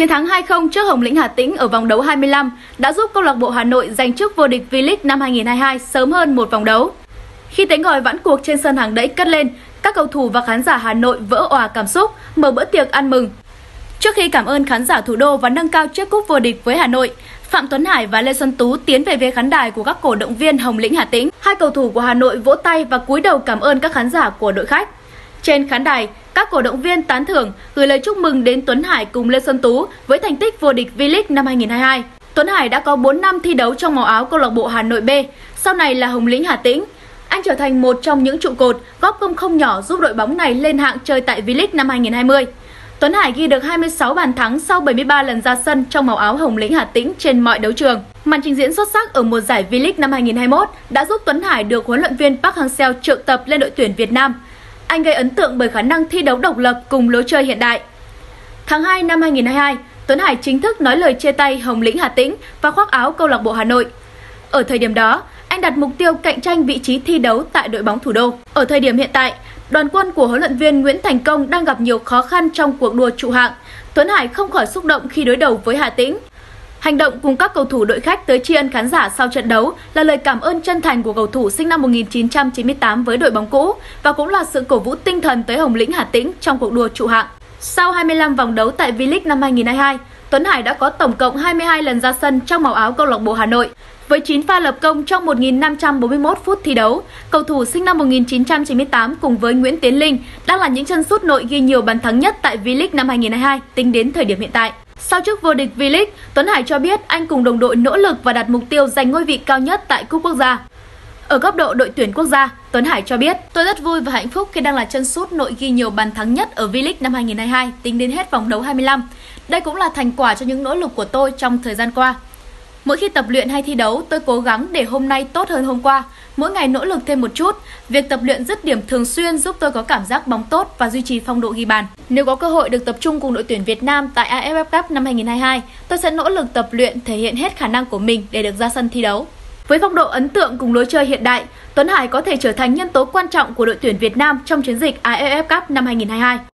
Chiến thắng 2-0 trước Hồng Lĩnh Hà Tĩnh ở vòng đấu 25 đã giúp câu lạc bộ Hà Nội giành chức vô địch V-League năm 2022 sớm hơn một vòng đấu. Khi tiếng gọi vãn cuộc trên sân hàng đẫy cất lên, các cầu thủ và khán giả Hà Nội vỡ òa cảm xúc, mở bữa tiệc ăn mừng. Trước khi cảm ơn khán giả thủ đô và nâng cao chiếc cúp vô địch với Hà Nội, Phạm Tuấn Hải và Lê Xuân Tú tiến về phía khán đài của các cổ động viên Hồng Lĩnh Hà Tĩnh. Hai cầu thủ của Hà Nội vỗ tay và cúi đầu cảm ơn các khán giả của đội khách. Trên khán đài, các cổ động viên tán thưởng gửi lời chúc mừng đến Tuấn Hải cùng Lê Xuân Tú với thành tích vô địch V-League năm 2022. Tuấn Hải đã có 4 năm thi đấu trong màu áo câu lạc bộ Hà Nội B, sau này là Hồng Lĩnh Hà Tĩnh. Anh trở thành một trong những trụ cột góp công không nhỏ giúp đội bóng này lên hạng chơi tại V-League năm 2020. Tuấn Hải ghi được 26 bàn thắng sau 73 lần ra sân trong màu áo Hồng Lĩnh Hà Tĩnh trên mọi đấu trường. Màn trình diễn xuất sắc ở mùa giải V-League năm 2021 đã giúp Tuấn Hải được huấn luyện viên Park Hang-seo triệu tập lên đội tuyển Việt Nam. Anh gây ấn tượng bởi khả năng thi đấu độc lập cùng lối chơi hiện đại. Tháng 2 năm 2022, Tuấn Hải chính thức nói lời chia tay Hồng Lĩnh Hà Tĩnh và khoác áo câu lạc bộ Hà Nội. Ở thời điểm đó, anh đặt mục tiêu cạnh tranh vị trí thi đấu tại đội bóng thủ đô. Ở thời điểm hiện tại, đoàn quân của huấn luyện viên Nguyễn Thành Công đang gặp nhiều khó khăn trong cuộc đua trụ hạng. Tuấn Hải không khỏi xúc động khi đối đầu với Hà Tĩnh. Hành động cùng các cầu thủ đội khách tới tri ân khán giả sau trận đấu là lời cảm ơn chân thành của cầu thủ sinh năm 1998 với đội bóng cũ và cũng là sự cổ vũ tinh thần tới Hồng Lĩnh Hà Tĩnh trong cuộc đua trụ hạng. Sau 25 vòng đấu tại V-League năm 2022, Tuấn Hải đã có tổng cộng 22 lần ra sân trong màu áo câu lạc bộ Hà Nội. Với 9 pha lập công trong 1.541 phút thi đấu, cầu thủ sinh năm 1998 cùng với Nguyễn Tiến Linh đang là những chân sút nội ghi nhiều bàn thắng nhất tại V-League năm 2022 tính đến thời điểm hiện tại. Sau chức vô địch V-League, Tuấn Hải cho biết anh cùng đồng đội nỗ lực và đặt mục tiêu giành ngôi vị cao nhất tại Cúp Quốc gia. Ở góc độ đội tuyển quốc gia, Tuấn Hải cho biết, tôi rất vui và hạnh phúc khi đang là chân sút nội ghi nhiều bàn thắng nhất ở V-League năm 2022 tính đến hết vòng đấu 25. Đây cũng là thành quả cho những nỗ lực của tôi trong thời gian qua. Mỗi khi tập luyện hay thi đấu, tôi cố gắng để hôm nay tốt hơn hôm qua. Mỗi ngày nỗ lực thêm một chút. Việc tập luyện dứt điểm thường xuyên giúp tôi có cảm giác bóng tốt và duy trì phong độ ghi bàn. Nếu có cơ hội được tập trung cùng đội tuyển Việt Nam tại AFF Cup năm 2022, tôi sẽ nỗ lực tập luyện thể hiện hết khả năng của mình để được ra sân thi đấu. Với phong độ ấn tượng cùng lối chơi hiện đại, Tuấn Hải có thể trở thành nhân tố quan trọng của đội tuyển Việt Nam trong chiến dịch AFF Cup năm 2022.